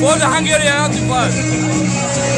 for the Hungarian Antipas.